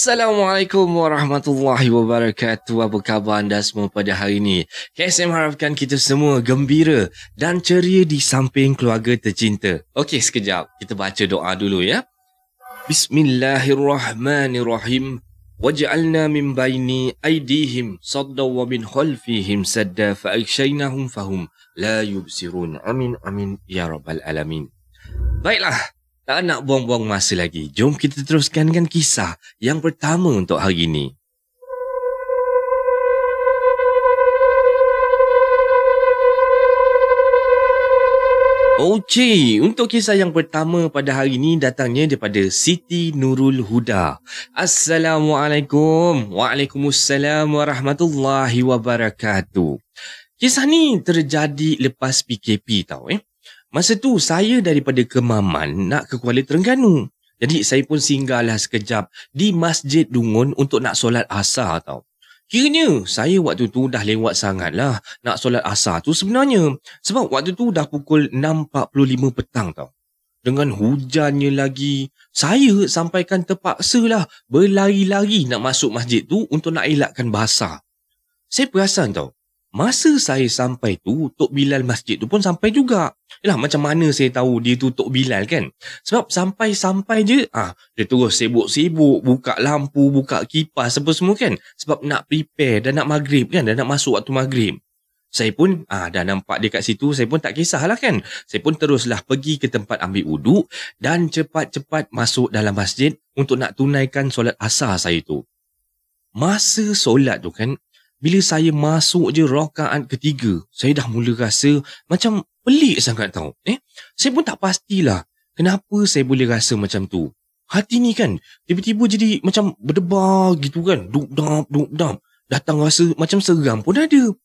Assalamualaikum warahmatullahi wabarakatuh. Apa khabar anda semua pada hari ini? KSM harapkan kita semua gembira dan ceria di samping keluarga tercinta. Okey, sekejap. Kita baca doa dulu ya. Bismillahirrahmanirrahim. Waj'alna min baini aydihim sadda wa min khalfihim sadda fa'akshaynahum fahum la yubsirun. Amin amin ya rabbal alamin. Baiklah, tak nak buang-buang masa lagi. Jom kita teruskan dengan kisah yang pertama untuk hari ini. Okey, untuk kisah yang pertama pada hari ini datangnya daripada Siti Nurul Huda. Assalamualaikum. Waalaikumsalam warahmatullahi wabarakatuh. Kisah ni terjadi lepas PKP tau eh. Masa tu saya daripada Kemaman nak ke Kuala Terengganu. Jadi saya pun singgahlah sekejap di Masjid Dungun untuk nak solat asar tau. Kiranya saya waktu tu dah lewat sangat lah nak solat asar tu sebenarnya. Sebab waktu tu dah pukul 6.45 petang tau. Dengan hujannya lagi, saya sampaikan terpaksa lah berlari-lari nak masuk masjid tu untuk nak elakkan basah. Saya perasan tau, Masa saya sampai tu, Tok Bilal masjid tu pun sampai juga. Yalah, macam mana saya tahu dia tu Tok Bilal kan? Sebab sampai-sampai je, ah dia terus sibuk-sibuk, buka lampu, buka kipas, apa semua kan? Sebab nak prepare dan nak maghrib kan? Dan nak masuk waktu maghrib. Saya pun ah dah nampak dia kat situ, saya pun tak kisahlah kan. Saya pun teruslah pergi ke tempat ambil wuduk dan cepat-cepat masuk dalam masjid untuk nak tunaikan solat asar saya tu. Masa solat tu kan, bila saya masuk je rakaat ketiga, saya dah mula rasa macam pelik sangat tau. Eh, saya pun tak pastilah kenapa saya boleh rasa macam tu. Hati ni kan, tiba-tiba jadi macam berdebar gitu kan. Duk dap. Datang rasa macam seram pun ada.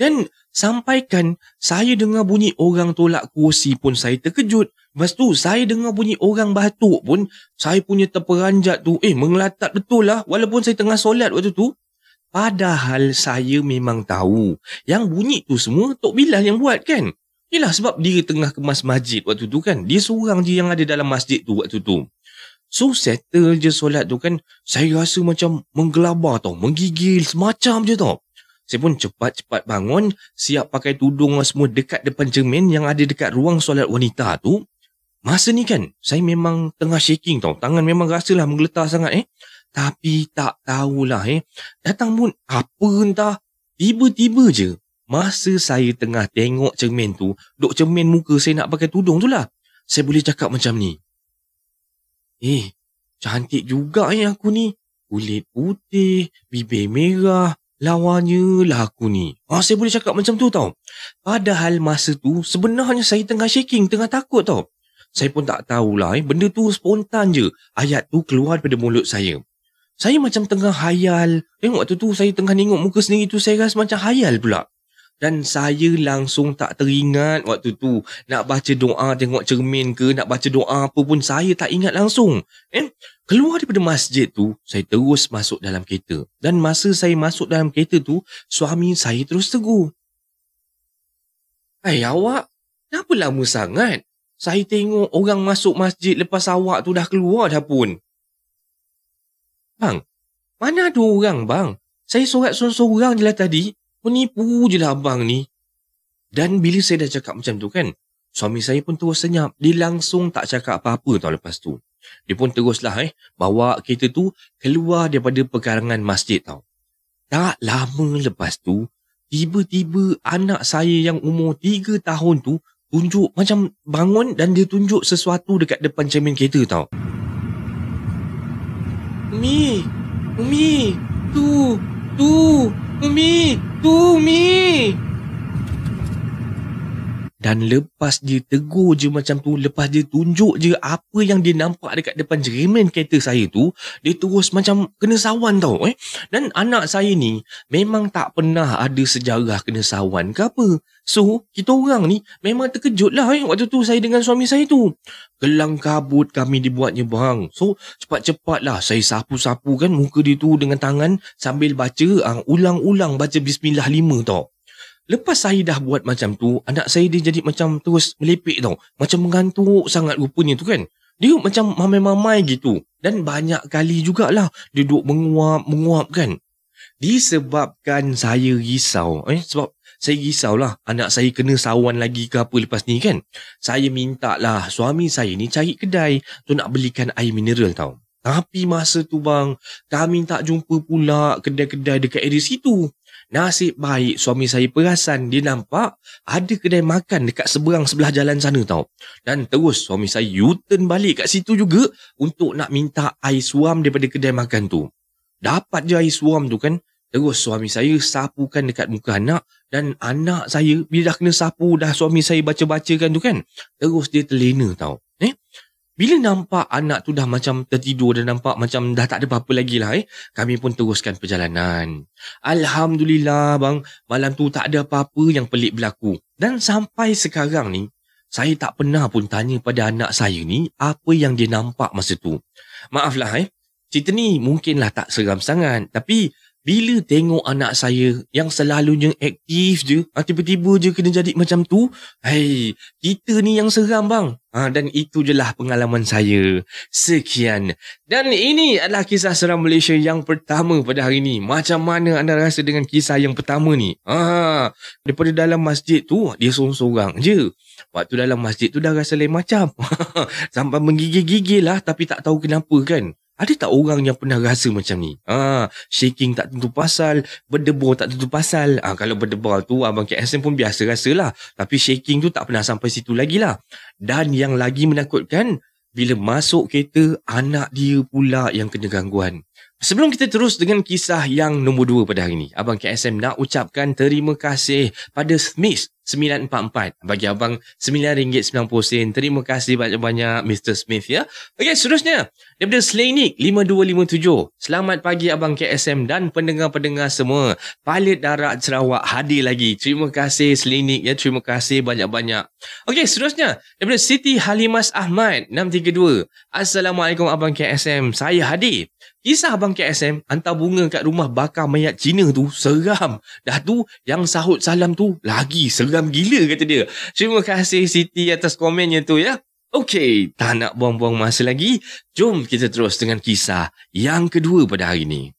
Dan sampaikan saya dengar bunyi orang tolak kursi pun saya terkejut. Lepas tu saya dengar bunyi orang batuk pun saya punya terperanjat tu eh mengelatat betul lah walaupun saya tengah solat waktu tu. Padahal saya memang tahu yang bunyi tu semua Tok Bilal yang buat kan. Yelah sebab dia tengah kemas masjid waktu tu kan. Dia seorang je yang ada dalam masjid tu waktu tu. So settle je solat tu kan. Saya rasa macam menggelabar tau. Menggigil semacam je tau. Saya pun cepat-cepat bangun. Siap pakai tudung semua dekat depan cermin yang ada dekat ruang solat wanita tu. Masa ni kan saya memang tengah shaking tau. Tangan memang rasalah menggeletar sangat eh. Tapi tak tahulah eh. Datang pun apa entah. Tiba-tiba je. Masa saya tengah tengok cermin tu. Duk cermin muka saya nak pakai tudung tu lah. Saya boleh cakap macam ni. Eh, cantik juga eh aku ni. Kulit putih, bibir merah, lawannya lah aku ni. Ah, saya boleh cakap macam tu tau. Padahal masa tu sebenarnya saya tengah shaking, tengah takut tau. Saya pun tak tahulah eh. Benda tu spontan je. Ayat tu keluar daripada mulut saya. Saya macam tengah hayal. Tengok waktu tu saya tengah tengok muka sendiri tu saya rasa macam hayal pula. Dan saya langsung tak teringat waktu tu nak baca doa tengok cermin ke nak baca doa apa pun saya tak ingat langsung. Eh, keluar daripada masjid tu, saya terus masuk dalam kereta. Dan masa saya masuk dalam kereta tu, suami saya terus tegur. Hai awak, kenapa lama sangat? Saya tengok orang masuk masjid lepas awak tu dah keluar dah pun. Bang, mana ada orang bang? Saya sorat seorang-seorang je lah tadi. Menipu je lah abang ni. Dan bila saya dah cakap macam tu kan, suami saya pun terus senyap. Dia langsung tak cakap apa-apa tau lepas tu. Dia pun teruslah eh, bawa kereta tu keluar daripada pekarangan masjid tau. Tak lama lepas tu, tiba-tiba anak saya yang umur 3 tahun tu tunjuk macam bangun dan dia tunjuk sesuatu dekat depan cermin kereta tau. Umi, Umi, tu, tu, Umi, tu, Umi. Dan lepas dia tegur je macam tu, lepas dia tunjuk je apa yang dia nampak dekat depan cermin kereta saya tu, dia terus macam kena sawan tau. Eh? Dan anak saya ni memang tak pernah ada sejarah kena sawan ke apa. So, kita orang ni memang terkejut lah eh, waktu tu saya dengan suami saya tu. Gelang kabut kami dibuatnya bang. So, cepat-cepat lah saya sapu-sapu kan muka dia tu dengan tangan sambil baca, uh, ulang-ulang baca Bismillah lima tau. Lepas saya dah buat macam tu, anak saya dia jadi macam terus melepek tau. Macam mengantuk sangat rupanya tu kan. Dia macam mamai-mamai gitu. Dan banyak kali jugalah dia duduk menguap-menguap kan. Disebabkan saya risau. Eh, sebab saya risau lah anak saya kena sawan lagi ke apa lepas ni kan. Saya minta lah suami saya ni cari kedai tu nak belikan air mineral tau. Tapi masa tu bang, kami tak jumpa pula kedai-kedai dekat area situ. Nasib baik suami saya perasan dia nampak ada kedai makan dekat seberang sebelah jalan sana tau. Dan terus suami saya U-turn balik kat situ juga untuk nak minta air suam daripada kedai makan tu. Dapat je air suam tu kan. Terus suami saya sapukan dekat muka anak dan anak saya bila dah kena sapu dah suami saya baca-baca kan tu kan. Terus dia terlena tau. Eh? Bila nampak anak tu dah macam tertidur dan nampak macam dah tak ada apa-apa lagi lah eh. Kami pun teruskan perjalanan. Alhamdulillah bang, malam tu tak ada apa-apa yang pelik berlaku. Dan sampai sekarang ni, saya tak pernah pun tanya pada anak saya ni apa yang dia nampak masa tu. Maaflah eh, cerita ni mungkinlah tak seram sangat. Tapi bila tengok anak saya yang selalunya aktif je, ha, tiba-tiba je kena jadi macam tu, hei, kita ni yang seram bang. Ha, dan itu je lah pengalaman saya. Sekian. Dan ini adalah kisah seram Malaysia yang pertama pada hari ini. Macam mana anda rasa dengan kisah yang pertama ni? Ha, daripada dalam masjid tu, dia seorang-seorang je. Waktu dalam masjid tu dah rasa lain macam. Sampai menggigil-gigil lah tapi tak tahu kenapa kan. Ada tak orang yang pernah rasa macam ni? Ah, shaking tak tentu pasal, berdebar tak tentu pasal. Ah, kalau berdebar tu abang KSM pun biasa rasalah. Tapi shaking tu tak pernah sampai situ lagi lah. Dan yang lagi menakutkan, bila masuk kereta, anak dia pula yang kena gangguan. Sebelum kita terus dengan kisah yang nombor dua pada hari ini, Abang KSM nak ucapkan terima kasih pada Smith 944 bagi abang RM9.90. Terima kasih banyak-banyak Mr. Smith ya. Okey, seterusnya daripada Slaynik 5257. Selamat pagi abang KSM dan pendengar-pendengar semua. Palit Darat Sarawak hadir lagi. Terima kasih Slaynik ya. Terima kasih banyak-banyak. Okey, seterusnya daripada Siti Halimas Ahmad 632. Assalamualaikum abang KSM. Saya hadir. Kisah Abang KSM hantar bunga kat rumah bakar mayat Cina tu seram. Dah tu yang sahut salam tu lagi seram gila kata dia. Terima kasih Siti atas komennya tu ya. Okey, tak nak buang-buang masa lagi. Jom kita terus dengan kisah yang kedua pada hari ini.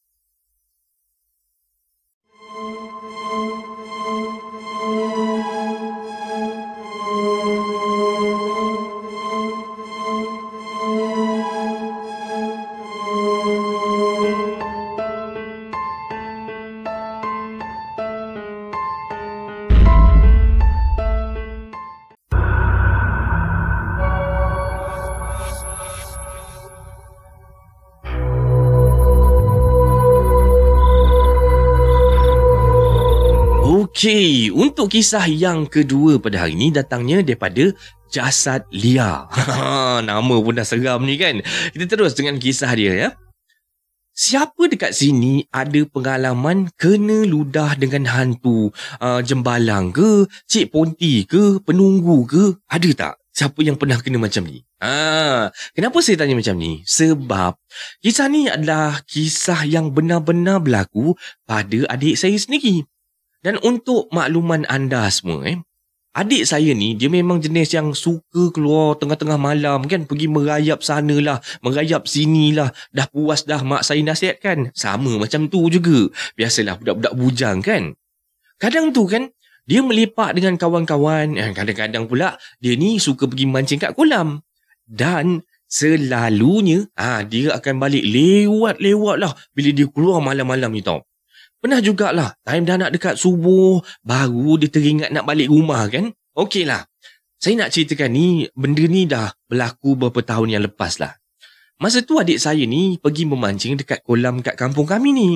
Okey, untuk kisah yang kedua pada hari ini datangnya daripada Jasad Lia. Nama pun dah seram ni kan. Kita terus dengan kisah dia ya. Siapa dekat sini ada pengalaman kena ludah dengan hantu uh, jembalang ke, cik ponti ke, penunggu ke? Ada tak? Siapa yang pernah kena macam ni? Ah, kenapa saya tanya macam ni? Sebab kisah ni adalah kisah yang benar-benar berlaku pada adik saya sendiri. Dan untuk makluman anda semua, eh, adik saya ni dia memang jenis yang suka keluar tengah-tengah malam kan pergi merayap sana lah, merayap sini lah. Dah puas dah mak saya nasihatkan. Sama macam tu juga. Biasalah budak-budak bujang kan. Kadang tu kan, dia melipat dengan kawan-kawan. Eh, kadang-kadang pula dia ni suka pergi mancing kat kolam. Dan selalunya ah dia akan balik lewat-lewat lah bila dia keluar malam-malam ni tau. Pernah jugalah, time dah nak dekat subuh, baru dia teringat nak balik rumah kan? Okey lah. Saya nak ceritakan ni, benda ni dah berlaku beberapa tahun yang lepas lah. Masa tu adik saya ni pergi memancing dekat kolam kat kampung kami ni.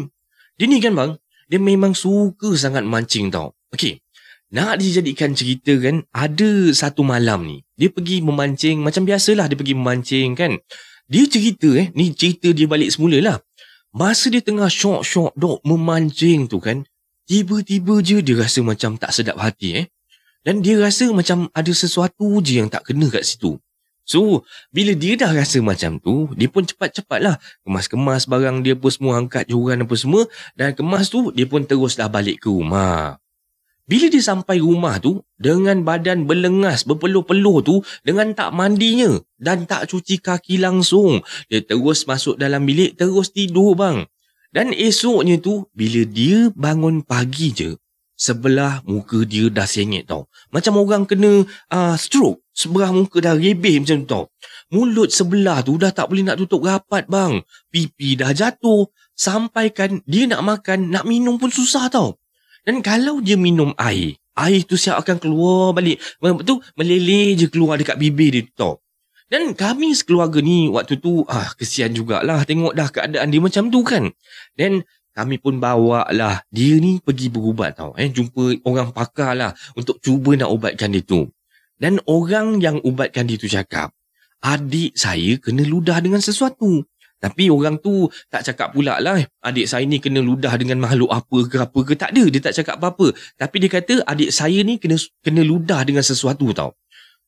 Dia ni kan bang, dia memang suka sangat mancing tau. Okey, nak dijadikan cerita kan, ada satu malam ni, dia pergi memancing, macam biasalah dia pergi memancing kan. Dia cerita eh, ni cerita dia balik semula lah. Masa dia tengah syok-syok dok memancing tu kan, tiba-tiba je dia rasa macam tak sedap hati eh. Dan dia rasa macam ada sesuatu je yang tak kena kat situ. So, bila dia dah rasa macam tu, dia pun cepat-cepat lah kemas-kemas barang dia pun semua angkat joran apa semua dan kemas tu dia pun terus dah balik ke rumah. Bila dia sampai rumah tu, dengan badan berlengas, berpeluh-peluh tu, dengan tak mandinya dan tak cuci kaki langsung, dia terus masuk dalam bilik, terus tidur bang. Dan esoknya tu, bila dia bangun pagi je, sebelah muka dia dah sengit tau. Macam orang kena uh, stroke, sebelah muka dah rebeh macam tu tau. Mulut sebelah tu dah tak boleh nak tutup rapat bang. Pipi dah jatuh. Sampaikan dia nak makan, nak minum pun susah tau. Dan kalau dia minum air, air tu siap akan keluar balik. Tu meleleh je keluar dekat bibir dia tau. Dan kami sekeluarga ni waktu tu ah kesian jugalah tengok dah keadaan dia macam tu kan. Dan kami pun bawa lah dia ni pergi berubat tau. Eh, jumpa orang pakar lah untuk cuba nak ubatkan dia tu. Dan orang yang ubatkan dia tu cakap, adik saya kena ludah dengan sesuatu. Tapi orang tu tak cakap pula lah eh, adik saya ni kena ludah dengan makhluk apa ke apa ke. Tak ada, dia tak cakap apa-apa. Tapi dia kata adik saya ni kena kena ludah dengan sesuatu tau.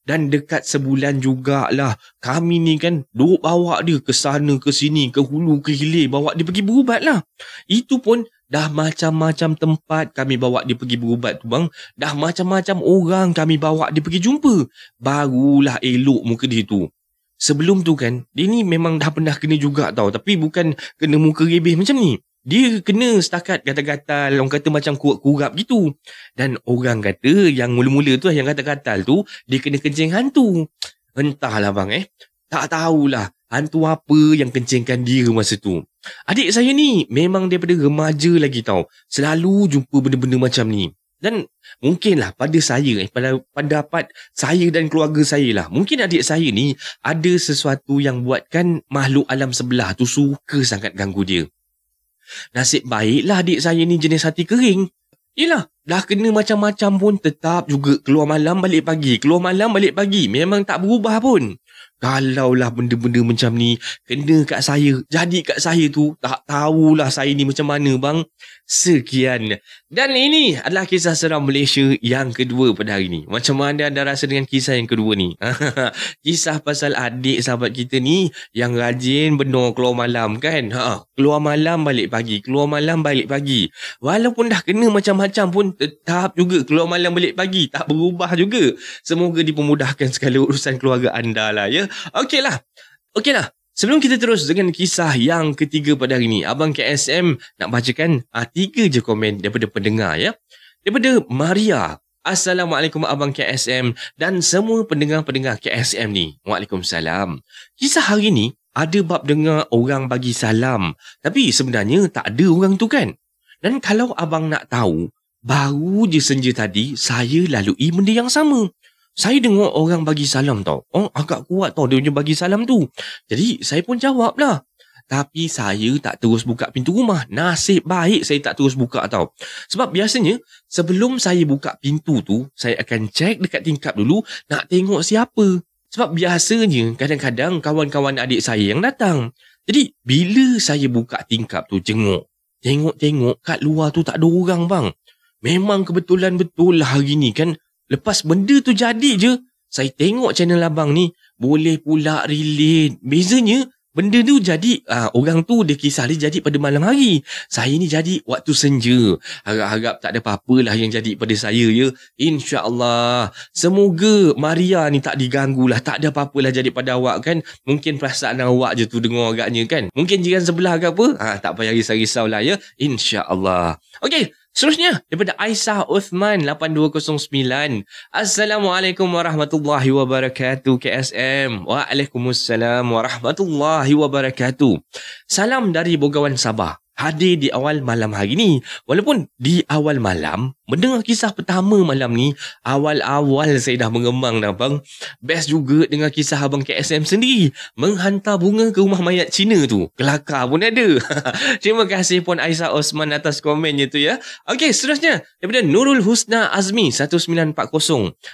Dan dekat sebulan jugalah kami ni kan duk bawa dia ke sana ke sini, ke hulu ke hilir, bawa dia pergi berubat lah. Itu pun dah macam-macam tempat kami bawa dia pergi berubat tu bang. Dah macam-macam orang kami bawa dia pergi jumpa. Barulah elok muka dia tu. Sebelum tu kan, dia ni memang dah pernah kena juga tau. Tapi bukan kena muka rebeh macam ni. Dia kena setakat gatal-gatal, orang kata macam kurap-kurap gitu. Dan orang kata yang mula-mula tu yang gatal-gatal tu, dia kena kencing hantu. Entahlah bang eh. Tak tahulah hantu apa yang kencingkan dia masa tu. Adik saya ni memang daripada remaja lagi tau. Selalu jumpa benda-benda macam ni. Dan mungkinlah pada saya, eh, pada pendapat saya dan keluarga saya lah. Mungkin adik saya ni ada sesuatu yang buatkan makhluk alam sebelah tu suka sangat ganggu dia. Nasib baiklah adik saya ni jenis hati kering. Yelah, dah kena macam-macam pun tetap juga keluar malam balik pagi. Keluar malam balik pagi. Memang tak berubah pun. Kalaulah benda-benda macam ni kena kat saya, jadi kat saya tu, tak tahulah saya ni macam mana bang. Sekian. Dan ini adalah kisah seram Malaysia yang kedua pada hari ni. Macam mana anda rasa dengan kisah yang kedua ni? kisah pasal adik sahabat kita ni yang rajin benar keluar malam kan? Ha, keluar malam balik pagi, keluar malam balik pagi. Walaupun dah kena macam-macam pun tetap juga keluar malam balik pagi. Tak berubah juga. Semoga dipermudahkan segala urusan keluarga anda lah ya. Okey lah. Okey lah. Sebelum kita terus dengan kisah yang ketiga pada hari ini, Abang KSM nak bacakan uh, tiga je komen daripada pendengar ya. Daripada Maria. Assalamualaikum Abang KSM dan semua pendengar-pendengar KSM ni. Waalaikumsalam. Kisah hari ni ada bab dengar orang bagi salam. Tapi sebenarnya tak ada orang tu kan? Dan kalau abang nak tahu, baru je senja tadi saya lalui benda yang sama. Saya dengar orang bagi salam tau. Oh, agak kuat tau dia punya bagi salam tu. Jadi, saya pun jawab lah. Tapi saya tak terus buka pintu rumah. Nasib baik saya tak terus buka tau. Sebab biasanya, sebelum saya buka pintu tu, saya akan cek dekat tingkap dulu nak tengok siapa. Sebab biasanya, kadang-kadang kawan-kawan adik saya yang datang. Jadi, bila saya buka tingkap tu jenguk, tengok-tengok kat luar tu tak ada orang bang. Memang kebetulan betul lah hari ni kan Lepas benda tu jadi je, saya tengok channel abang ni, boleh pula relate. Bezanya, benda tu jadi, uh, orang tu dia kisah dia jadi pada malam hari. Saya ni jadi waktu senja. Harap-harap tak ada apa-apa lah yang jadi pada saya ya. InsyaAllah. Semoga Maria ni tak diganggu lah. Tak ada apa-apa lah jadi pada awak kan. Mungkin perasaan awak je tu dengar agaknya kan. Mungkin jiran sebelah ke apa. Ha, tak payah risau-risau lah ya. InsyaAllah. Okay. Seterusnya daripada Aisyah Uthman 8209. Assalamualaikum warahmatullahi wabarakatuh KSM. Waalaikumsalam warahmatullahi wabarakatuh. Salam dari Bogawan Sabah hadir di awal malam hari ni. Walaupun di awal malam, mendengar kisah pertama malam ni, awal-awal saya dah mengembang dah bang. Best juga dengan kisah abang KSM sendiri. Menghantar bunga ke rumah mayat Cina tu. Kelakar pun ada. Terima kasih pun Aisyah Osman atas komennya tu ya. Okey, seterusnya daripada Nurul Husna Azmi 1940.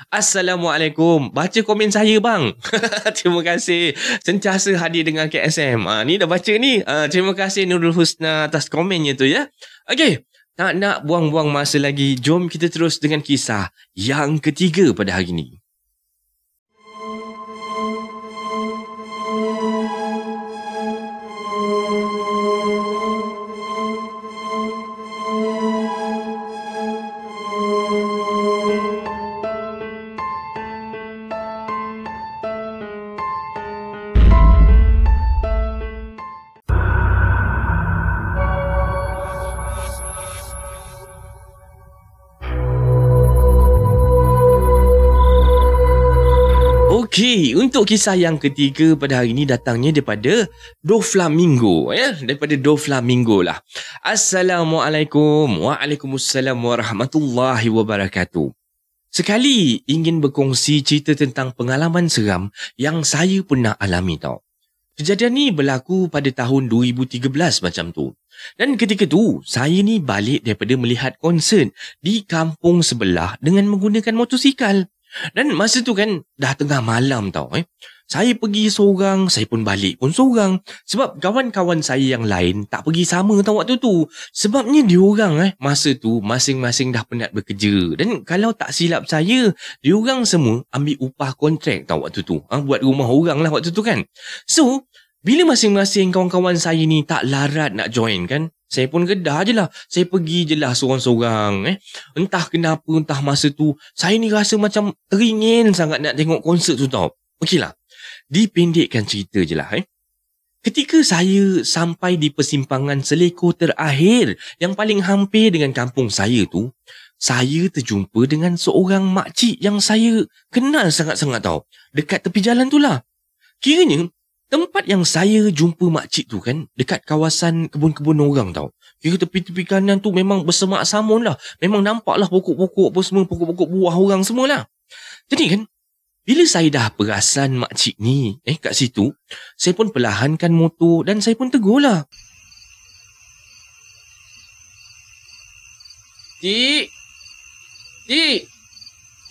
Assalamualaikum. Baca komen saya bang. terima kasih. Sentiasa hadir dengan KSM. Ha, ni dah baca ni. Ha, terima kasih Nurul Husna atas komennya tu ya. Okey, tak nak buang-buang masa lagi, jom kita terus dengan kisah yang ketiga pada hari ini. Untuk kisah yang ketiga pada hari ini datangnya daripada Doflamingo ya, daripada Doflamingo lah. Assalamualaikum. Waalaikumsalam warahmatullahi wabarakatuh. Sekali ingin berkongsi cerita tentang pengalaman seram yang saya pernah alami tau. Kejadian ni berlaku pada tahun 2013 macam tu. Dan ketika tu, saya ni balik daripada melihat konsert di kampung sebelah dengan menggunakan motosikal. Dan masa tu kan dah tengah malam tau eh. Saya pergi seorang, saya pun balik pun seorang. Sebab kawan-kawan saya yang lain tak pergi sama tau waktu tu. Sebabnya diorang eh, masa tu masing-masing dah penat bekerja. Dan kalau tak silap saya, diorang semua ambil upah kontrak tau waktu tu. Ha, buat rumah orang lah waktu tu kan. So, bila masing-masing kawan-kawan saya ni tak larat nak join kan, saya pun gedah je lah. Saya pergi je lah seorang-seorang. Eh. Entah kenapa, entah masa tu. Saya ni rasa macam teringin sangat nak tengok konsert tu tau. Okey lah. Dipendekkan cerita je lah. Eh. Ketika saya sampai di persimpangan seleko terakhir yang paling hampir dengan kampung saya tu, saya terjumpa dengan seorang makcik yang saya kenal sangat-sangat tau. Dekat tepi jalan tu lah. Kiranya, Tempat yang saya jumpa makcik tu kan dekat kawasan kebun-kebun orang tau. Kira tepi-tepi kanan tu memang bersemak samun lah. Memang nampak lah pokok-pokok apa semua, pokok-pokok buah orang semua lah. Jadi kan, bila saya dah perasan makcik ni eh kat situ, saya pun perlahankan motor dan saya pun tegur lah. Cik! Cik!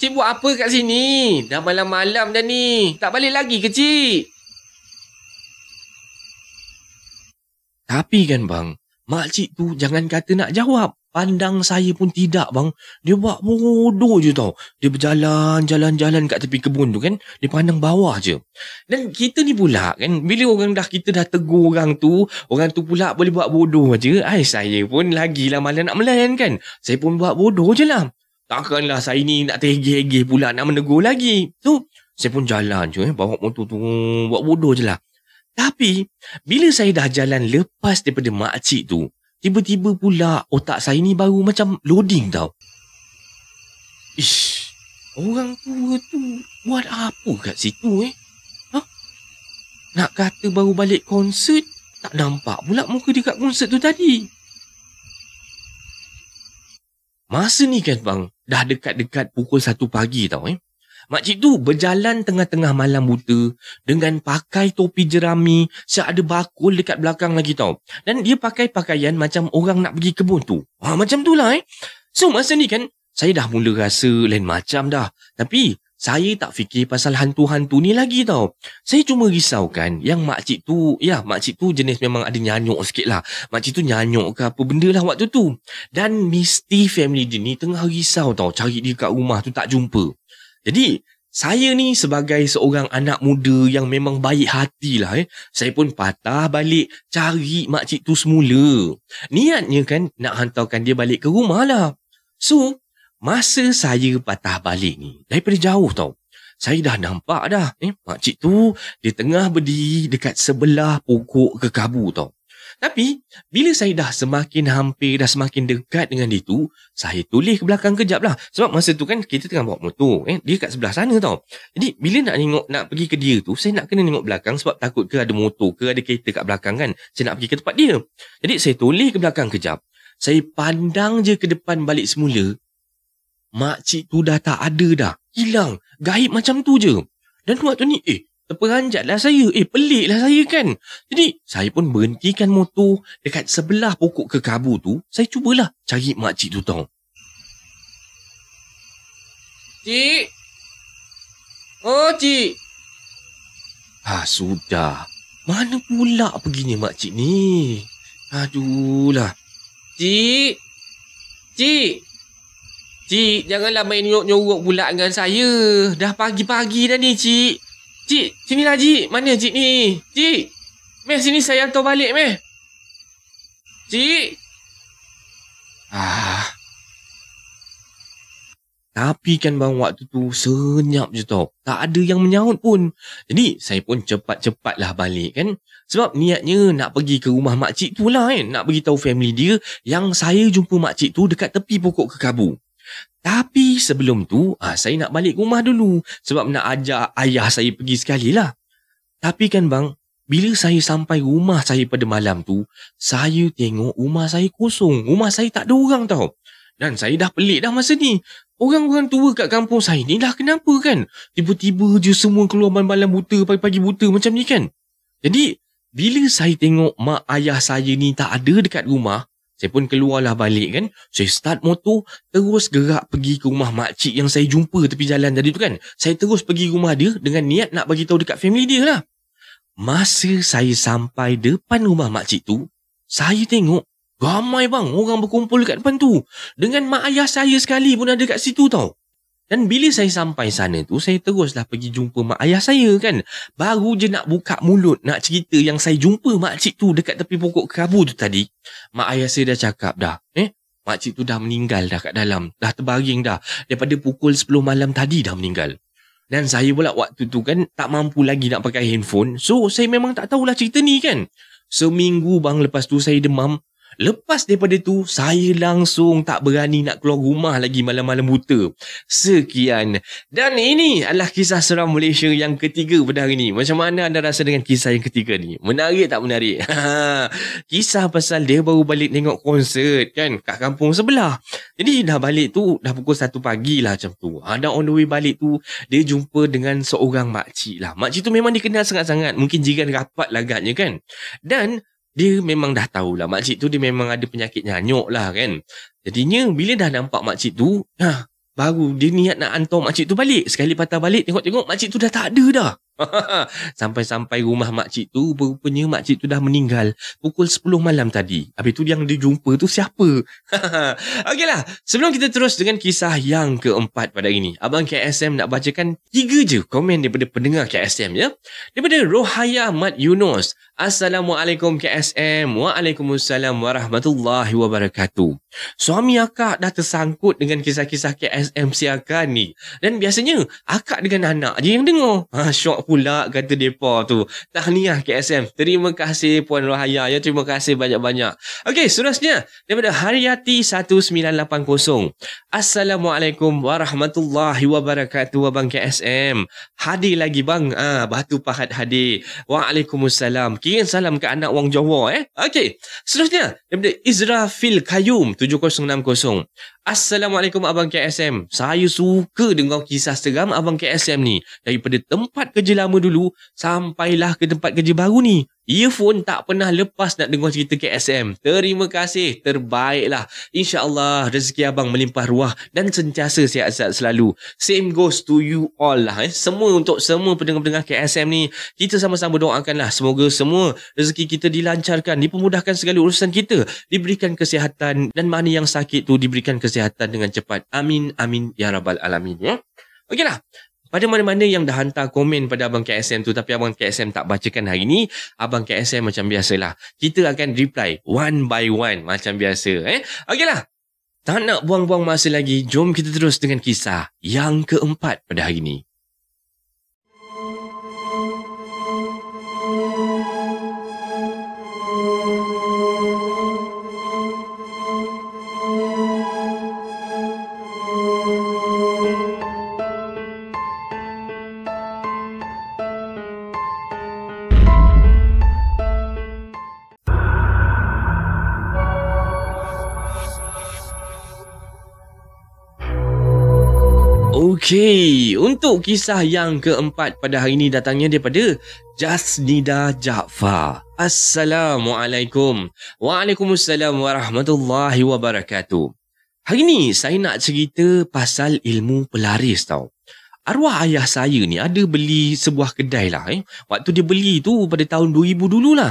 Cik buat apa kat sini? Dah malam-malam dah ni. Tak balik lagi ke cik? Tapi kan bang, makcik tu jangan kata nak jawab. Pandang saya pun tidak bang. Dia buat bodoh je tau. Dia berjalan, jalan-jalan kat tepi kebun tu kan. Dia pandang bawah je. Dan kita ni pula kan. Bila orang dah kita dah tegur orang tu. Orang tu pula boleh buat bodoh je. Ay, saya pun lagilah malah nak melayan kan. Saya pun buat bodoh je lah. Takkanlah saya ni nak terhegeh-hegeh pula nak menegur lagi. Tu, saya pun jalan je eh. Bawa motor tu. Buat bodoh je lah. Tapi, bila saya dah jalan lepas daripada makcik tu, tiba-tiba pula otak saya ni baru macam loading tau. Ish, orang tua tu buat apa kat situ eh? Ha? Nak kata baru balik konsert, tak nampak pula muka dia kat konsert tu tadi. Masa ni kan bang, dah dekat-dekat pukul 1 pagi tau eh. Makcik tu berjalan tengah-tengah malam buta dengan pakai topi jerami, seada bakul dekat belakang lagi tau. Dan dia pakai pakaian macam orang nak pergi kebun tu. Ha, macam tu lah eh. So masa ni kan, saya dah mula rasa lain macam dah. Tapi saya tak fikir pasal hantu-hantu ni lagi tau. Saya cuma risau kan yang makcik tu, ya makcik tu jenis memang ada nyanyuk sikit lah. Makcik tu nyanyuk ke apa benda lah waktu tu. Dan mesti family dia ni tengah risau tau cari dia kat rumah tu tak jumpa. Jadi, saya ni sebagai seorang anak muda yang memang baik hati lah eh. Saya pun patah balik cari makcik tu semula. Niatnya kan nak hantarkan dia balik ke rumah lah. So, masa saya patah balik ni, daripada jauh tau. Saya dah nampak dah eh, makcik tu dia tengah berdiri dekat sebelah pokok kekabu tau. Tapi, bila saya dah semakin hampir, dah semakin dekat dengan dia tu, saya tulis ke belakang kejap lah. Sebab masa tu kan kita tengah bawa motor. Eh? Dia kat sebelah sana tau. Jadi, bila nak tengok, nak pergi ke dia tu, saya nak kena tengok belakang sebab takut ke ada motor ke ada kereta kat belakang kan. Saya nak pergi ke tempat dia. Jadi, saya tulis ke belakang kejap. Saya pandang je ke depan balik semula. Makcik tu dah tak ada dah. Hilang. Gaib macam tu je. Dan waktu ni, eh, Terperanjatlah saya. Eh, peliklah saya kan. Jadi, saya pun berhentikan motor dekat sebelah pokok kekabu tu. Saya cubalah cari makcik tu tau. Cik! Oh, cik! Ah, sudah. Mana pula perginya makcik ni? Aduh lah. Cik! Cik! Cik, janganlah main nyorok-nyorok pula dengan saya. Dah pagi-pagi dah ni, cik. Cik, sinilah Cik. Mana Cik ni? Cik. Meh, sini saya hantar balik, Meh. Cik. Ah. Tapi kan bang waktu tu senyap je tau. Tak ada yang menyahut pun. Jadi saya pun cepat-cepatlah balik kan. Sebab niatnya nak pergi ke rumah makcik tu lah kan. Nak beritahu family dia yang saya jumpa makcik tu dekat tepi pokok kekabu. Tapi sebelum tu, ah, saya nak balik rumah dulu. Sebab nak ajak ayah saya pergi sekali lah. Tapi kan bang, bila saya sampai rumah saya pada malam tu, saya tengok rumah saya kosong. Rumah saya tak ada orang tau. Dan saya dah pelik dah masa ni. Orang-orang tua kat kampung saya ni dah kenapa kan? Tiba-tiba je semua keluar malam-malam buta, pagi-pagi buta macam ni kan? Jadi, bila saya tengok mak ayah saya ni tak ada dekat rumah, saya pun keluarlah balik kan. Saya start motor, terus gerak pergi ke rumah makcik yang saya jumpa tepi jalan tadi tu kan. Saya terus pergi rumah dia dengan niat nak bagi tahu dekat family dia lah. Masa saya sampai depan rumah makcik tu, saya tengok ramai bang orang berkumpul dekat depan tu. Dengan mak ayah saya sekali pun ada kat situ tau. Dan bila saya sampai sana tu, saya teruslah pergi jumpa mak ayah saya kan. Baru je nak buka mulut nak cerita yang saya jumpa makcik tu dekat tepi pokok kerabu tu tadi. Mak ayah saya dah cakap dah. Eh, makcik tu dah meninggal dah kat dalam. Dah terbaring dah. Daripada pukul 10 malam tadi dah meninggal. Dan saya pula waktu tu kan tak mampu lagi nak pakai handphone. So, saya memang tak tahulah cerita ni kan. Seminggu bang lepas tu saya demam. Lepas daripada tu, saya langsung tak berani nak keluar rumah lagi malam-malam buta. Sekian. Dan ini adalah kisah seram Malaysia yang ketiga pada hari ini. Macam mana anda rasa dengan kisah yang ketiga ni? Menarik tak menarik? kisah pasal dia baru balik tengok konsert kan kat kampung sebelah. Jadi dah balik tu, dah pukul 1 pagi lah macam tu. Ada on the way balik tu, dia jumpa dengan seorang makcik lah. Makcik tu memang dikenal sangat-sangat. Mungkin jiran rapat lah agaknya kan. Dan dia memang dah tahulah makcik tu dia memang ada penyakit nyanyuk lah kan. Jadinya bila dah nampak makcik tu, ha, baru dia niat nak hantar makcik tu balik. Sekali patah balik tengok-tengok makcik tu dah tak ada dah. Sampai-sampai rumah makcik tu, rupanya makcik tu dah meninggal pukul 10 malam tadi. Habis tu yang dia jumpa tu siapa? Okeylah, sebelum kita terus dengan kisah yang keempat pada hari ini. Abang KSM nak bacakan tiga je komen daripada pendengar KSM ya. Daripada Rohaya Mat Yunus. Assalamualaikum KSM. Waalaikumsalam warahmatullahi wabarakatuh. Suami akak dah tersangkut dengan kisah-kisah KSM si akak ni. Dan biasanya akak dengan anak je yang dengar. Ha, syok pula kata depa tu. Tahniah KSM. Terima kasih Puan Rohaya ya. Terima kasih banyak-banyak. Okey, seterusnya daripada Haryati 1980. Assalamualaikum warahmatullahi wabarakatuh abang KSM. Hadir lagi bang. Ah, batu pahat hadir. Waalaikumsalam. Kirim salam ke anak wang Jawa eh. Okey. Seterusnya daripada Izrafil Kayum 7060. Assalamualaikum Abang KSM. Saya suka dengar kisah seram Abang KSM ni. Daripada tempat kerja lama dulu, sampailah ke tempat kerja baru ni. Earphone tak pernah lepas nak dengar cerita KSM. Terima kasih. Terbaiklah. InsyaAllah rezeki abang melimpah ruah dan sentiasa sihat-sihat selalu. Same goes to you all lah. Eh. Semua untuk semua pendengar-pendengar KSM ni. Kita sama-sama doakanlah. Semoga semua rezeki kita dilancarkan. Dipermudahkan segala urusan kita. Diberikan kesihatan. Dan mana yang sakit tu diberikan kesihatan dengan cepat. Amin. Amin. Ya Rabbal Alamin. Ya. Okeylah. Pada mana-mana yang dah hantar komen pada Abang KSM tu tapi Abang KSM tak bacakan hari ni, Abang KSM macam biasalah. Kita akan reply one by one macam biasa. Eh? Okeylah. Tak nak buang-buang masa lagi, jom kita terus dengan kisah yang keempat pada hari ini. Okey, untuk kisah yang keempat pada hari ini datangnya daripada Jasnida Jaafar. Assalamualaikum. Waalaikumsalam warahmatullahi wabarakatuh. Hari ini saya nak cerita pasal ilmu pelaris tau. Arwah ayah saya ni ada beli sebuah kedai lah eh. Waktu dia beli tu pada tahun 2000 dululah.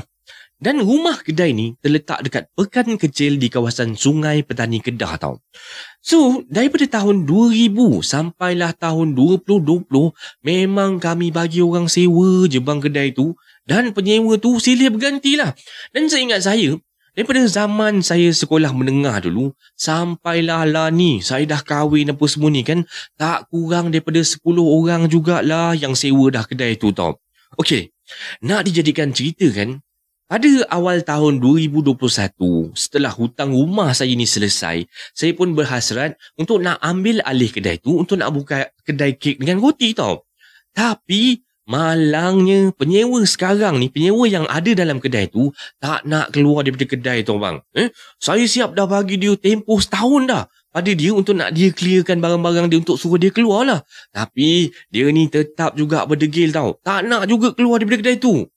Dan rumah kedai ni terletak dekat pekan kecil di kawasan Sungai Petani Kedah tau. So, daripada tahun 2000 sampailah tahun 2020, memang kami bagi orang sewa je bang kedai tu. Dan penyewa tu silih bergantilah. Dan saya ingat saya, daripada zaman saya sekolah menengah dulu, sampailah lah ni, saya dah kahwin apa semua ni kan, tak kurang daripada 10 orang jugalah yang sewa dah kedai tu tau. Okey, nak dijadikan cerita kan, pada awal tahun 2021, setelah hutang rumah saya ni selesai, saya pun berhasrat untuk nak ambil alih kedai tu untuk nak buka kedai kek dengan roti tau. Tapi malangnya penyewa sekarang ni, penyewa yang ada dalam kedai tu tak nak keluar daripada kedai tu bang. Eh, saya siap dah bagi dia tempoh setahun dah pada dia untuk nak dia clearkan barang-barang dia untuk suruh dia keluar lah. Tapi dia ni tetap juga berdegil tau. Tak nak juga keluar daripada kedai tu.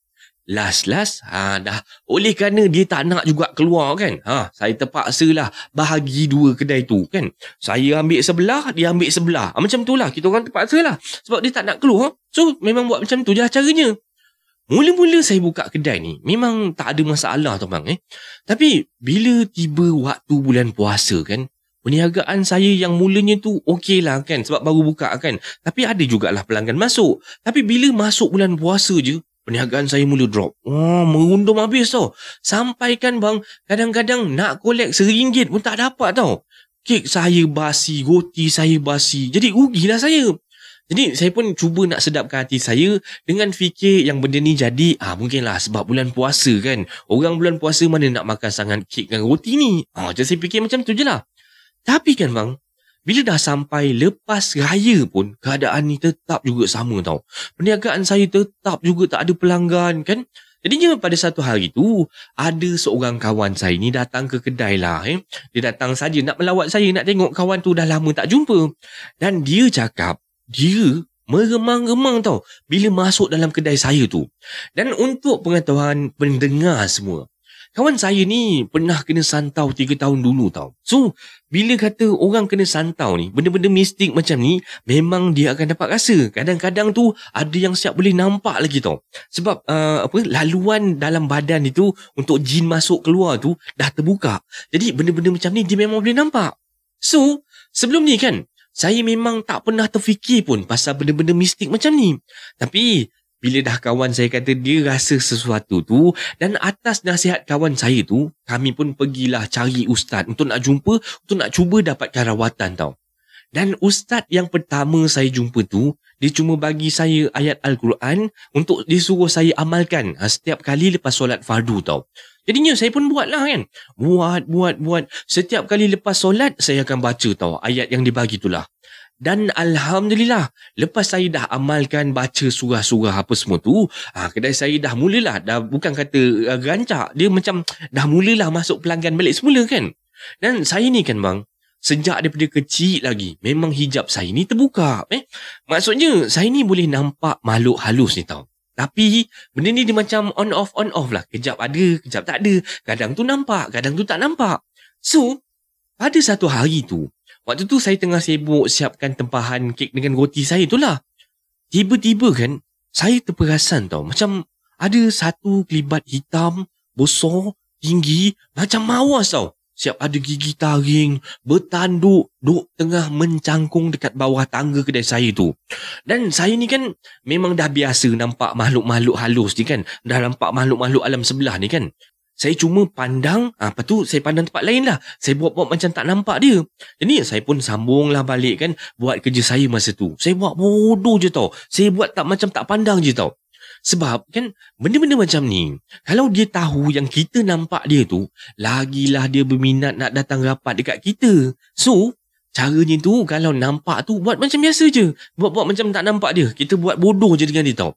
Last-last, ha, dah oleh kerana dia tak nak juga keluar kan. Ha, saya terpaksa lah bahagi dua kedai tu kan. Saya ambil sebelah, dia ambil sebelah. Ha, macam tu lah, kita orang terpaksa lah. Sebab dia tak nak keluar. So, memang buat macam tu je lah caranya. Mula-mula saya buka kedai ni, memang tak ada masalah tu bang. Eh. Tapi, bila tiba waktu bulan puasa kan, Perniagaan saya yang mulanya tu okey lah kan sebab baru buka kan. Tapi ada jugalah pelanggan masuk. Tapi bila masuk bulan puasa je, perniagaan saya mula drop. Oh, merundum habis tau. Sampai kan bang, kadang-kadang nak kolek seringgit pun tak dapat tau. Kek saya basi, goti saya basi. Jadi rugilah saya. Jadi saya pun cuba nak sedapkan hati saya dengan fikir yang benda ni jadi ah mungkinlah sebab bulan puasa kan. Orang bulan puasa mana nak makan sangat kek dengan roti ni. Ah jadi saya fikir macam tu je lah. Tapi kan bang, bila dah sampai lepas raya pun, keadaan ni tetap juga sama tau. Perniagaan saya tetap juga tak ada pelanggan kan. Jadinya pada satu hari tu, ada seorang kawan saya ni datang ke kedai lah. Eh. Dia datang saja nak melawat saya, nak tengok kawan tu dah lama tak jumpa. Dan dia cakap, dia meremang-remang tau bila masuk dalam kedai saya tu. Dan untuk pengetahuan pendengar semua, Kawan saya ni pernah kena santau 3 tahun dulu tau. So, bila kata orang kena santau ni, benda-benda mistik macam ni, memang dia akan dapat rasa. Kadang-kadang tu ada yang siap boleh nampak lagi tau. Sebab uh, apa laluan dalam badan itu untuk jin masuk keluar tu dah terbuka. Jadi benda-benda macam ni dia memang boleh nampak. So, sebelum ni kan, saya memang tak pernah terfikir pun pasal benda-benda mistik macam ni. Tapi bila dah kawan saya kata dia rasa sesuatu tu dan atas nasihat kawan saya tu kami pun pergilah cari ustaz untuk nak jumpa untuk nak cuba dapatkan rawatan tau. Dan ustaz yang pertama saya jumpa tu dia cuma bagi saya ayat al-Quran untuk disuruh saya amalkan ha, setiap kali lepas solat fardu tau. Jadinya saya pun buat lah kan. Buat buat buat. Setiap kali lepas solat saya akan baca tau ayat yang dibagi tu lah dan Alhamdulillah, lepas saya dah amalkan baca surah-surah apa semua tu, ha, kedai saya dah mulalah, dah bukan kata uh, rancak, dia macam dah mulalah masuk pelanggan balik semula kan. Dan saya ni kan bang, sejak daripada kecil lagi, memang hijab saya ni terbuka. Eh? Maksudnya, saya ni boleh nampak makhluk halus ni tau. Tapi benda ni dia macam on off on off lah. Kejap ada, kejap tak ada. Kadang tu nampak, kadang tu tak nampak. So, pada satu hari tu, Waktu tu saya tengah sibuk siapkan tempahan kek dengan roti saya tu lah. Tiba-tiba kan, saya terperasan tau. Macam ada satu kelibat hitam, besar, tinggi, macam mawas tau. Siap ada gigi taring, bertanduk, duk tengah mencangkung dekat bawah tangga kedai saya tu. Dan saya ni kan memang dah biasa nampak makhluk-makhluk halus ni kan. Dah nampak makhluk-makhluk alam sebelah ni kan. Saya cuma pandang, ah, apa tu saya pandang tempat lain lah. Saya buat-buat macam tak nampak dia. Jadi saya pun sambunglah balik kan buat kerja saya masa tu. Saya buat bodoh je tau. Saya buat tak macam tak pandang je tau. Sebab kan benda-benda macam ni, kalau dia tahu yang kita nampak dia tu, lagilah dia berminat nak datang rapat dekat kita. So, caranya tu kalau nampak tu buat macam biasa je. Buat-buat macam tak nampak dia. Kita buat bodoh je dengan dia tau.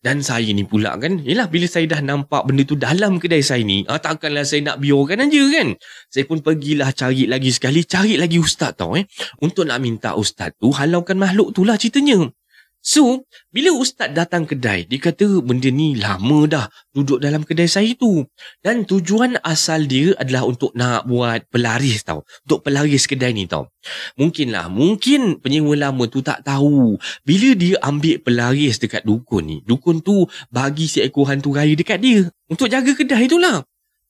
Dan saya ni pula kan, yelah bila saya dah nampak benda tu dalam kedai saya ni, ah, takkanlah saya nak biarkan aja kan. Saya pun pergilah cari lagi sekali, cari lagi ustaz tau eh. Untuk nak minta ustaz tu halaukan makhluk tu lah ceritanya. So, bila ustaz datang kedai, dia kata benda ni lama dah duduk dalam kedai saya tu. Dan tujuan asal dia adalah untuk nak buat pelaris tau. Untuk pelaris kedai ni tau. Mungkinlah, mungkin penyewa lama tu tak tahu. Bila dia ambil pelaris dekat dukun ni, dukun tu bagi si ekor hantu raya dekat dia. Untuk jaga kedai tu lah.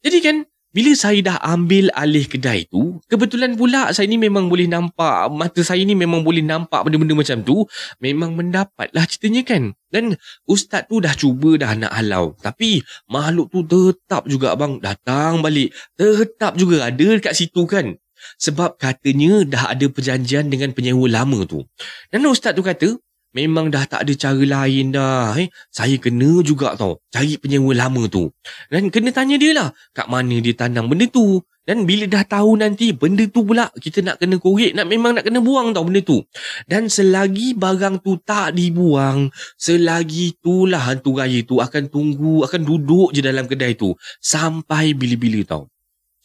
Jadi kan, bila saya dah ambil alih kedai tu, kebetulan pula saya ni memang boleh nampak, mata saya ni memang boleh nampak benda-benda macam tu, memang mendapatlah ceritanya kan. Dan ustaz tu dah cuba dah nak halau, tapi makhluk tu tetap juga abang datang balik, tetap juga ada dekat situ kan. Sebab katanya dah ada perjanjian dengan penyewa lama tu. Dan ustaz tu kata, memang dah tak ada cara lain dah. Eh. Saya kena juga tau cari penyewa lama tu. Dan kena tanya dia lah kat mana dia tanam benda tu. Dan bila dah tahu nanti benda tu pula kita nak kena korek, nak memang nak kena buang tau benda tu. Dan selagi barang tu tak dibuang, selagi itulah hantu raya tu akan tunggu, akan duduk je dalam kedai tu. Sampai bila-bila tau.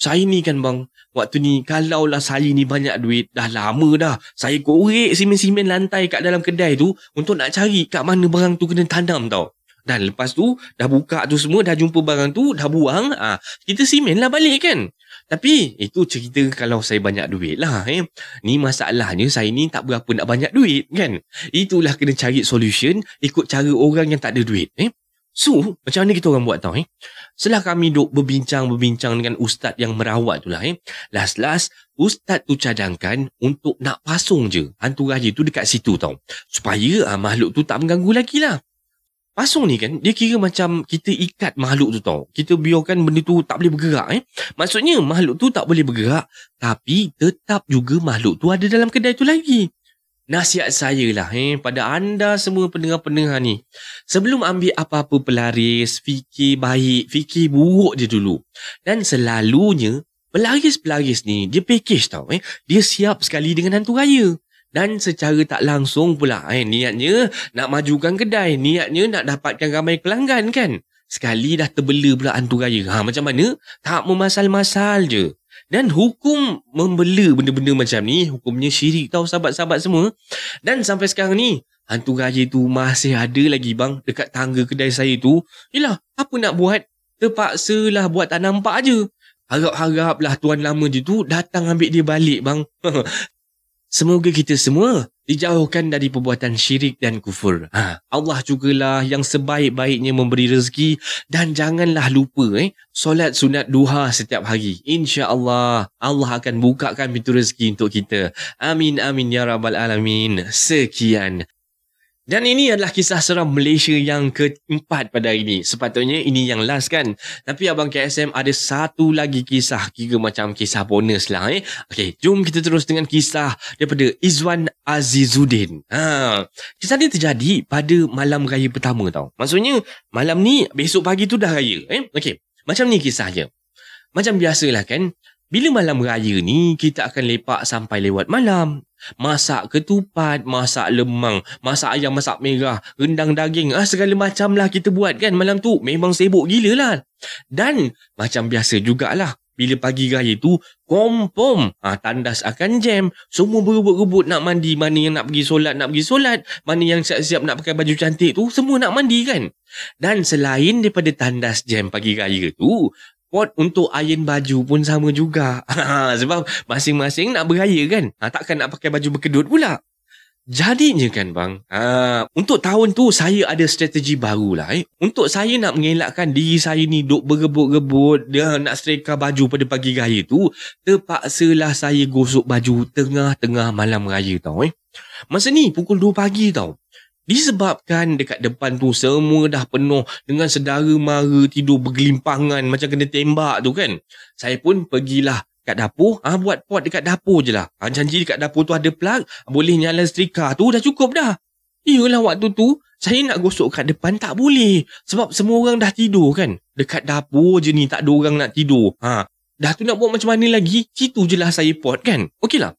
Saya ni kan bang, waktu ni kalaulah saya ni banyak duit, dah lama dah. Saya korek simen-simen lantai kat dalam kedai tu untuk nak cari kat mana barang tu kena tanam tau. Dan lepas tu, dah buka tu semua, dah jumpa barang tu, dah buang, ah ha, kita simen lah balik kan. Tapi itu cerita kalau saya banyak duit lah. Eh. Ni masalahnya saya ni tak berapa nak banyak duit kan. Itulah kena cari solution ikut cara orang yang tak ada duit. Eh. So, macam mana kita orang buat tau eh? Setelah kami duk berbincang-berbincang dengan ustaz yang merawat tu lah eh. Last-last, ustaz tu cadangkan untuk nak pasung je hantu raja tu dekat situ tau. Supaya ah, makhluk tu tak mengganggu lagi lah. Pasung ni kan, dia kira macam kita ikat makhluk tu tau. Kita biarkan benda tu tak boleh bergerak eh. Maksudnya makhluk tu tak boleh bergerak, tapi tetap juga makhluk tu ada dalam kedai tu lagi. Nasihat saya lah eh, pada anda semua pendengar-pendengar ni. Sebelum ambil apa-apa pelaris, fikir baik, fikir buruk je dulu. Dan selalunya, pelaris-pelaris ni, dia package tau eh. Dia siap sekali dengan hantu raya. Dan secara tak langsung pula eh, niatnya nak majukan kedai. Niatnya nak dapatkan ramai pelanggan kan. Sekali dah terbela pula hantu raya. Ha, macam mana? Tak memasal-masal je. Dan hukum membela benda-benda macam ni, hukumnya syirik tau sahabat-sahabat semua. Dan sampai sekarang ni, hantu raya tu masih ada lagi bang dekat tangga kedai saya tu. Yelah, apa nak buat? Terpaksa lah buat tak nampak je. Harap-harap lah tuan lama je tu datang ambil dia balik bang. Semoga kita semua dijauhkan dari perbuatan syirik dan kufur. Ha, Allah jugalah yang sebaik-baiknya memberi rezeki dan janganlah lupa eh solat sunat duha setiap hari. Insya-Allah Allah akan bukakan pintu rezeki untuk kita. Amin amin ya rabbal alamin. Sekian dan ini adalah kisah seram Malaysia yang keempat pada hari ini. Sepatutnya ini yang last kan. Tapi Abang KSM ada satu lagi kisah. Kira macam kisah bonus lah eh. Okay, jom kita terus dengan kisah daripada Izwan Azizuddin. Ha, kisah ni terjadi pada malam raya pertama tau. Maksudnya malam ni besok pagi tu dah raya. Eh? Okay, macam ni kisahnya. Macam biasalah kan. Bila malam raya ni, kita akan lepak sampai lewat malam. Masak ketupat, masak lemang, masak ayam masak merah, rendang daging, ah segala macam lah kita buat kan malam tu. Memang sibuk gila lah. Dan macam biasa jugalah. Bila pagi raya tu, kompom ha, tandas akan jam. Semua berebut-rebut nak mandi. Mana yang nak pergi solat, nak pergi solat. Mana yang siap-siap nak pakai baju cantik tu, semua nak mandi kan. Dan selain daripada tandas jam pagi raya tu, pot untuk iron baju pun sama juga. Ha, sebab masing-masing nak beraya kan. Ha, takkan nak pakai baju berkedut pula. Jadinya kan bang, ha, untuk tahun tu saya ada strategi baru lah. Eh. Untuk saya nak mengelakkan diri saya ni duk berebut-rebut, nak setrika baju pada pagi raya tu, terpaksalah saya gosok baju tengah-tengah malam raya tau. Eh. Masa ni pukul 2 pagi tau. Disebabkan dekat depan tu semua dah penuh dengan sedara mara tidur bergelimpangan macam kena tembak tu kan. Saya pun pergilah kat dapur, ha, buat pot dekat dapur je lah. Ha, janji dekat dapur tu ada plug, boleh nyala setrika tu dah cukup dah. Iyalah waktu tu, saya nak gosok kat depan tak boleh. Sebab semua orang dah tidur kan. Dekat dapur je ni tak ada orang nak tidur. Ha, dah tu nak buat macam mana lagi, situ je lah saya pot kan. Okey lah.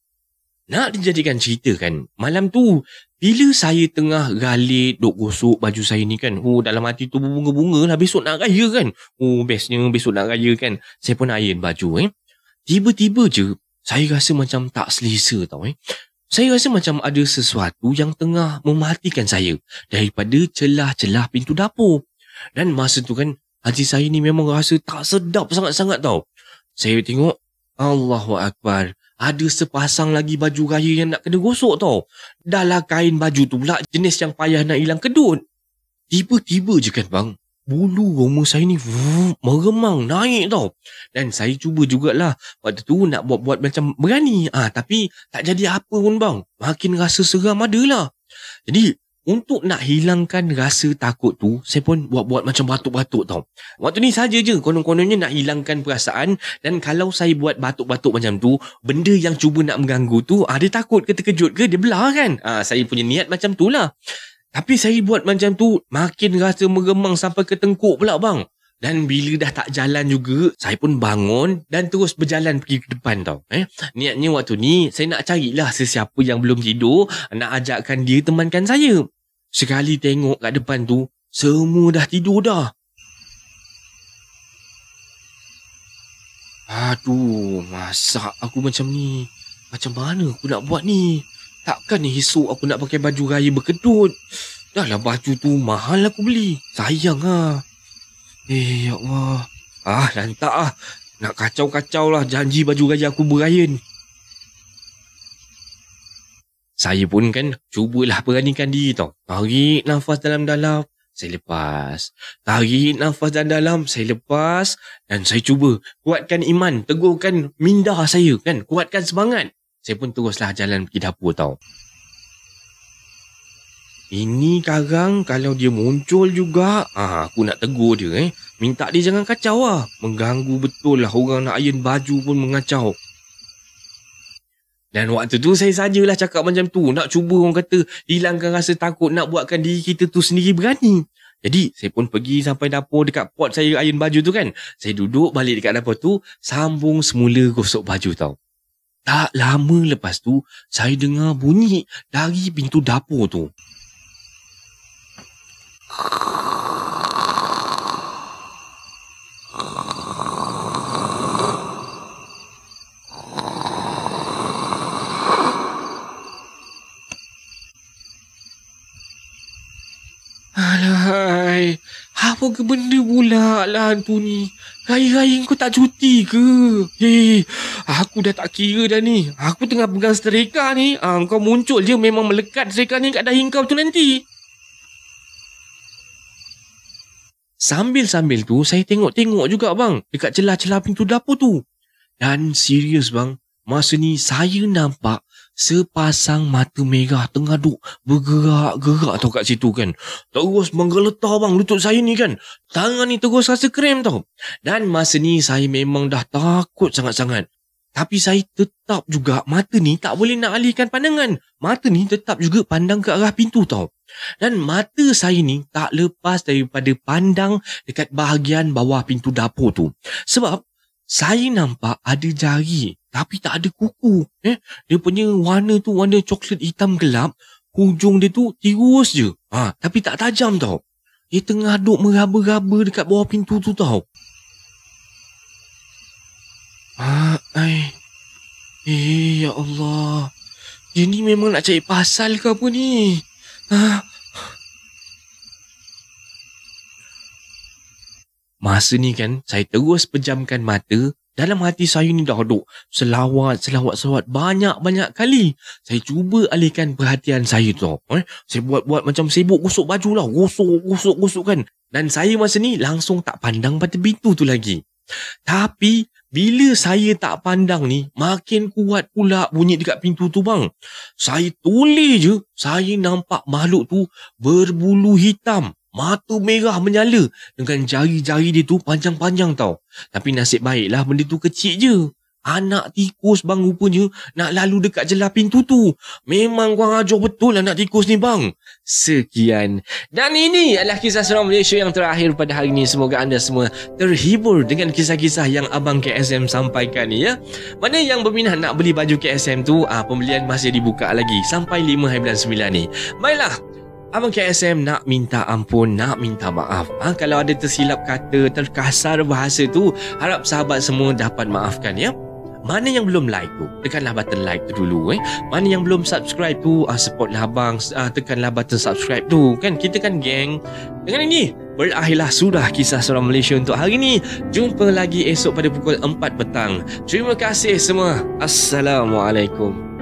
Nak dijadikan cerita kan, malam tu bila saya tengah galit duk gosok baju saya ni kan, oh dalam hati tu bunga-bunga lah besok nak raya kan. Oh bestnya besok nak raya kan. Saya pun iron baju eh. Tiba-tiba je saya rasa macam tak selesa tau eh. Saya rasa macam ada sesuatu yang tengah mematikan saya daripada celah-celah pintu dapur. Dan masa tu kan hati saya ni memang rasa tak sedap sangat-sangat tau. Saya tengok Allahu Akbar ada sepasang lagi baju raya yang nak kena gosok tau. Dahlah kain baju tu pula jenis yang payah nak hilang kedut. Tiba-tiba je kan bang, bulu roma saya ni wuh, meremang naik tau. Dan saya cuba jugalah waktu tu nak buat-buat macam berani. Ah ha, Tapi tak jadi apa pun bang. Makin rasa seram adalah. Jadi untuk nak hilangkan rasa takut tu, saya pun buat-buat macam batuk-batuk tau. Waktu ni saja je konon-kononnya nak hilangkan perasaan dan kalau saya buat batuk-batuk macam tu, benda yang cuba nak mengganggu tu, ah, dia takut ke terkejut ke, dia belah kan? Ah, saya punya niat macam tu lah. Tapi saya buat macam tu, makin rasa meremang sampai ke tengkuk pula bang. Dan bila dah tak jalan juga, saya pun bangun dan terus berjalan pergi ke depan tau. Eh? Niatnya waktu ni, saya nak carilah sesiapa yang belum tidur, nak ajakkan dia temankan saya. Sekali tengok kat depan tu, semua dah tidur dah. Aduh, masak aku macam ni. Macam mana aku nak buat ni? Takkan ni esok aku nak pakai baju raya berkedut. Dahlah baju tu mahal aku beli. Sayang ah. Eh, ya Allah. Ah, lantak ah. Nak kacau-kacau lah janji baju raya aku berayan. Saya pun kan cubalah beranikan diri tau. Tarik nafas dalam-dalam, saya lepas. Tarik nafas dalam-dalam, saya lepas. Dan saya cuba kuatkan iman, tegurkan minda saya kan. Kuatkan semangat. Saya pun teruslah jalan pergi dapur tau. Ini karang kalau dia muncul juga, ah aku nak tegur dia eh. Minta dia jangan kacau lah. Mengganggu betul lah orang nak iron baju pun mengacau. Dan waktu tu saya sajalah cakap macam tu. Nak cuba orang kata hilangkan rasa takut nak buatkan diri kita tu sendiri berani. Jadi saya pun pergi sampai dapur dekat pot saya iron baju tu kan. Saya duduk balik dekat dapur tu sambung semula gosok baju tau. Tak lama lepas tu saya dengar bunyi dari pintu dapur tu. Apa ke benda pula lah hantu ni? Raya-raya kau tak cuti ke? Hei, aku dah tak kira dah ni. Aku tengah pegang seterika ni. Ah, kau muncul je memang melekat seterika ni kat dahi kau tu nanti. Sambil-sambil tu saya tengok-tengok juga bang dekat celah-celah pintu dapur tu. Dan serius bang, masa ni saya nampak sepasang mata merah tengah duk bergerak-gerak tau kat situ kan. Terus menggeletar bang lutut saya ni kan. Tangan ni terus rasa krem tau. Dan masa ni saya memang dah takut sangat-sangat. Tapi saya tetap juga mata ni tak boleh nak alihkan pandangan. Mata ni tetap juga pandang ke arah pintu tau. Dan mata saya ni tak lepas daripada pandang dekat bahagian bawah pintu dapur tu. Sebab saya nampak ada jari tapi tak ada kuku. Eh? Dia punya warna tu warna coklat hitam gelap. Hujung dia tu tirus je. Ha, tapi tak tajam tau. Dia tengah duk meraba-raba dekat bawah pintu tu tau. Ah, ai. Eh, ya Allah. Dia ni memang nak cari pasal ke apa ni? Ah. Masa ni kan, saya terus pejamkan mata. Dalam hati saya ni dah duk selawat, selawat, selawat banyak-banyak kali. Saya cuba alihkan perhatian saya tu. Eh? Saya buat-buat macam sibuk gosok baju lah. Gosok, gosok, gosok kan. Dan saya masa ni langsung tak pandang pada pintu tu lagi. Tapi bila saya tak pandang ni, makin kuat pula bunyi dekat pintu tu bang. Saya tulis je, saya nampak makhluk tu berbulu hitam. Mata merah menyala dengan jari-jari dia tu panjang-panjang tau. Tapi nasib baiklah benda tu kecil je. Anak tikus bang rupanya nak lalu dekat jelah pintu tu. Memang kurang ajar betul anak tikus ni bang. Sekian. Dan ini adalah kisah seram Malaysia yang terakhir pada hari ini. Semoga anda semua terhibur dengan kisah-kisah yang Abang KSM sampaikan ni ya. Mana yang berminat nak beli baju KSM tu, ah, pembelian masih dibuka lagi sampai 5 hari bulan 9 ni. Baiklah. Abang KSM nak minta ampun, nak minta maaf. Ha, kalau ada tersilap kata, terkasar bahasa tu, harap sahabat semua dapat maafkan ya. Mana yang belum like tu, tekanlah button like tu dulu eh. Mana yang belum subscribe tu, ah, supportlah abang, ah, tekanlah button subscribe tu. Kan kita kan geng. Dengan ini, berakhirlah sudah kisah seorang Malaysia untuk hari ini. Jumpa lagi esok pada pukul 4 petang. Terima kasih semua. Assalamualaikum.